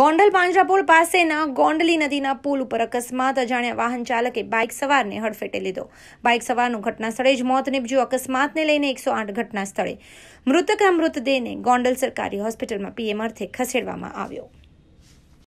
ગોંડલ પાંજરાપોળ પાસેના ગોંડલી નદીના પુલ ઉપર અકસ્માત. અજાણ્યા વાહન ચાલકે બાઇક સવારને હડફેટે લીધો. બાઇક સવારનું ઘટના સ્થળે જ મોત નીપજ્યું. અકસ્માતને લઈને એકસો આઠ ઘટના સ્થળે મૃતકના મૃતદેહને ગોંડલ સરકારી હોસ્પિટલમાં પીએમ અર્થે ખસેડવામાં આવ્યો.